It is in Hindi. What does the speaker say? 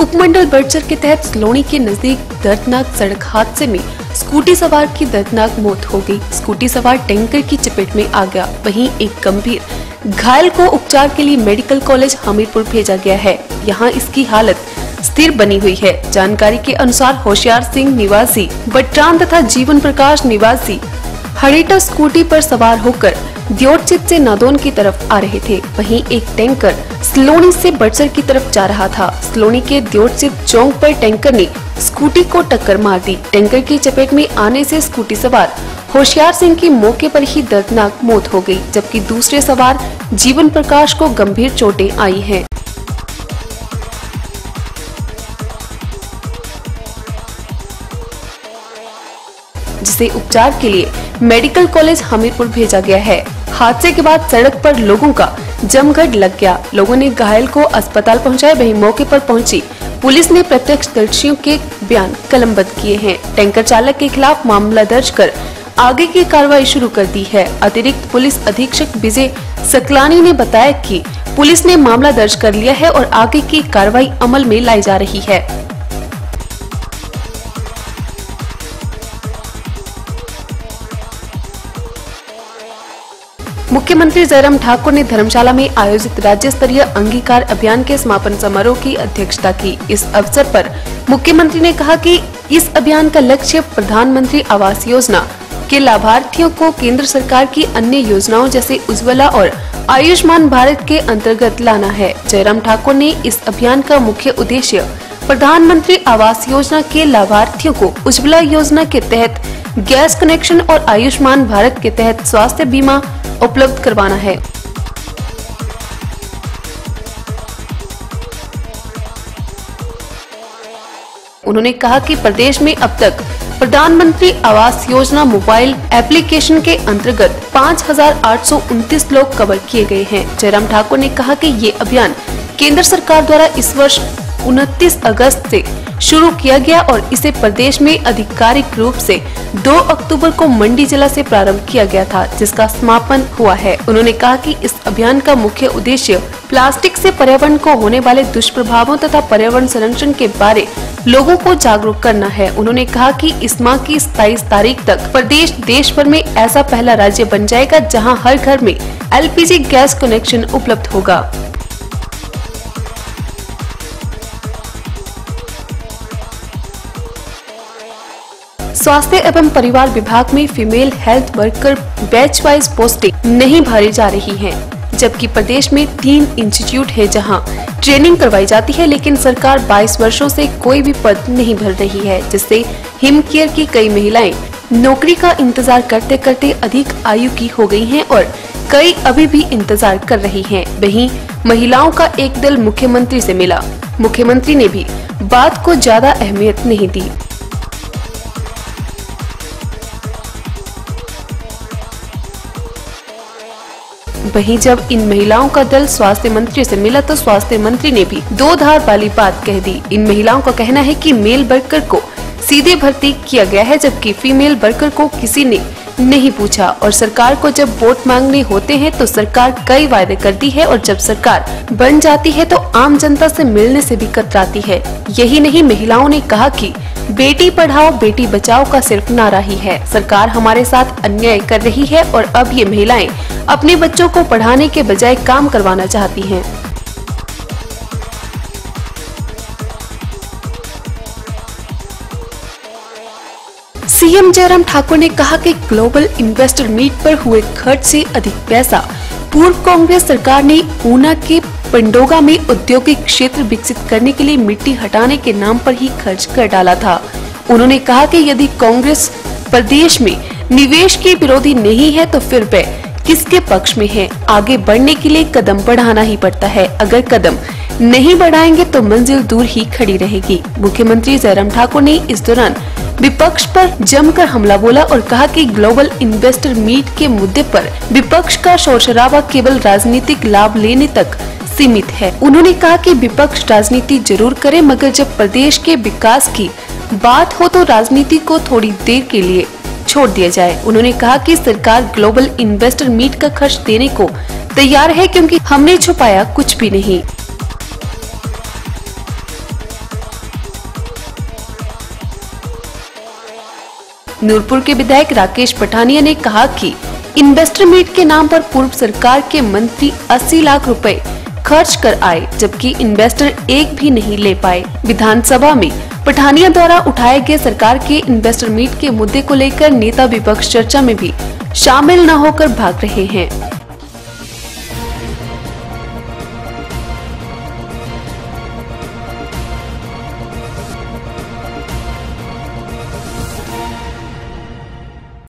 उपमंडल बड़चर के तहत सलोनी के नज़दीक दर्दनाक सड़क हादसे में स्कूटी सवार की दर्दनाक मौत हो गई। स्कूटी सवार टैंकर की चपेट में आ गया। वहीं एक गंभीर, घायल को उपचार के लिए मेडिकल कॉलेज हमीरपुर भेजा गया है। यहाँ इसकी हालत स्थिर बनी हुई है। जानकारी के अनुसार होशियार सिंह निवासी बट्राम तथा जीवन प्रकाश निवासी हड़ीटा स्कूटी पर सवार होकर दियोटचित से नादौन की तरफ़ आ रहे थे। वहीं एक टैंकर स्लोनी से बड़सर की तरफ़ जा रहा था। स्लोनी के दियोटचित चौक पर टैंकर ने स्कूटी को टक्कर मार दी। टैंकर की चपेट में आने से स्कूटी सवार होशियार सिंह की मौके पर ही दर्दनाक मौत हो गई, जबकि दूसरे सवार जीवन प्रकाश को गंभीर चोटें आई हैं। जिसे उपचार के लिए मेडिकल कॉलेज हमीरपुर भेजा गया है। हादसे के बाद सड़क पर लोगों का जमघट लग गया। लोगों ने घायल को अस्पताल पहुँचाया वहीं मौके पर पहुँची पुलिस ने प्रत्यक्षदर्शियों के बयान कलमबद्ध किए हैं। टैंकर चालक के खिलाफ मामला दर्ज कर आगे की कार्रवाई शुरू कर दी है। अतिरिक्त पुलिस अधीक्षक विजय सकलानी ने बताया कि पुलिस ने मामला दर्ज कर लिया है और आगे की कार्रवाई अमल में लाई जा रही है। मुख्यमंत्री जयराम ठाकुर ने धर्मशाला में आयोजित राज्य स्तरीय अंगीकार अभियान के समापन समारोह की अध्यक्षता की। इस अवसर पर मुख्यमंत्री ने कहा कि इस अभियान का लक्ष्य प्रधानमंत्री आवास योजना के लाभार्थियों को केंद्र सरकार की अन्य योजनाओं जैसे उज्ज्वला और आयुष्मान भारत के अंतर्गत लाना है। जयराम ठाकुर ने इस अभियान का मुख्य उद्देश्य प्रधानमंत्री आवास योजना के लाभार्थियों को उज्ज्वला योजना के तहत गैस कनेक्शन और आयुष्मान भारत के तहत स्वास्थ्य बीमा उपलब्ध करवाना है। उन्होंने कहा कि प्रदेश में अब तक प्रधानमंत्री आवास योजना मोबाइल एप्लीकेशन के अंतर्गत पाँच लोग कवर किए गए हैं। जयराम ठाकुर ने कहा कि ये अभियान केंद्र सरकार द्वारा इस वर्ष 29 अगस्त से शुरू किया गया और इसे प्रदेश में आधिकारिक रूप से 2 अक्टूबर को मंडी जिला से प्रारंभ किया गया था, जिसका समापन हुआ है। उन्होंने कहा कि इस अभियान का मुख्य उद्देश्य प्लास्टिक से पर्यावरण को होने वाले दुष्प्रभावों तथा पर्यावरण संरक्षण के बारे लोगों को जागरूक करना है। उन्होंने कहा कि इस माह की सताईस तारीख तक प्रदेश देश भर में ऐसा पहला राज्य बन जाएगा जहाँ हर घर में एलपीजी गैस कनेक्शन उपलब्ध होगा। स्वास्थ्य एवं परिवार विभाग में female health worker batch wise posting नहीं भरी जा रही हैं, जबकि प्रदेश में तीन इंस्टीट्यूट है जहाँ ट्रेनिंग करवाई जाती है लेकिन सरकार 22 वर्षों से कोई भी पद नहीं भर रही है जिससे हिम केयर की कई महिलाएँ नौकरी का इंतज़ार करते करते अधिक आयु की हो गई हैं और कई अभी भी इंतज़ार कर रही हैं। वहीं महिलाओं का एक दल मुख्यमंत्री से मिला मुख्यमंत्री ने भी बात को ज़्यादा अहमियत नहीं दी वहीं जब इन महिलाओं का दल स्वास्थ्य मंत्री से मिला तो स्वास्थ्य मंत्री ने भी दो धार वाली बात कह दी। इन महिलाओं का कहना है कि मेल वर्कर को सीधे भर्ती किया गया है, जबकि फीमेल वर्कर को किसी ने नहीं पूछा। और सरकार को जब वोट मांगने होते हैं तो सरकार कई वायदे करती है और जब सरकार बन जाती है तो आम जनता से मिलने से भी कतराती है। यही नहीं, महिलाओं ने कहा कि बेटी पढ़ाओ, बेटी बचाओ का सिर्फ़ नारा ही है सरकार हमारे साथ अन्याय कर रही है और अब ये महिलाएँ अपने बच्चों को पढ़ाने के बजाय काम करवाना चाहती हैं। सीएम जयराम ठाकुर ने कहा कि ग्लोबल इन्वेस्टर मीट पर हुए खर्च से अधिक पैसा पूर्व कांग्रेस सरकार ने ऊना के पंडोगा में औद्योगिक क्षेत्र विकसित करने के लिए मिट्टी हटाने के नाम पर ही खर्च कर डाला था। उन्होंने कहा कि यदि कांग्रेस प्रदेश में निवेश के विरोधी नहीं है तो फिर वह किसके पक्ष में है? आगे बढ़ने के लिए कदम बढ़ाना ही पड़ता है। अगर कदम नहीं बढ़ाएँगे तो मंजिल दूर ही खड़ी रहेगी। मुख्यमंत्री जयराम ठाकुर ने इस दौरान विपक्ष पर जमकर हमला बोला और कहा कि ग्लोबल इन्वेस्टर मीट के मुद्दे पर विपक्ष का शोर शराबा केवल राजनीतिक लाभ लेने तक सीमित है। उन्होंने कहा कि विपक्ष राजनीति ज़रूर करे, मगर जब प्रदेश के विकास की बात हो तो राजनीति को थोड़ी देर के लिए छोड़ दिया जाए। उन्होंने कहा कि सरकार ग्लोबल इन्वेस्टर मीट का खर्च देने को तैयार है, क्योंकि हमने छुपाया कुछ भी नहीं। नूरपुर के विधायक राकेश पठानिया ने कहा कि इन्वेस्टर मीट के नाम पर पूर्व सरकार के मंत्री 80 लाख रुपए खर्च कर आए, जबकि इन्वेस्टर एक भी नहीं ले पाए। विधानसभा में पठानिया द्वारा उठाए गए सरकार के इन्वेस्टर मीट के मुद्दे को लेकर नेता विपक्ष चर्चा में भी शामिल न होकर भाग रहे हैं।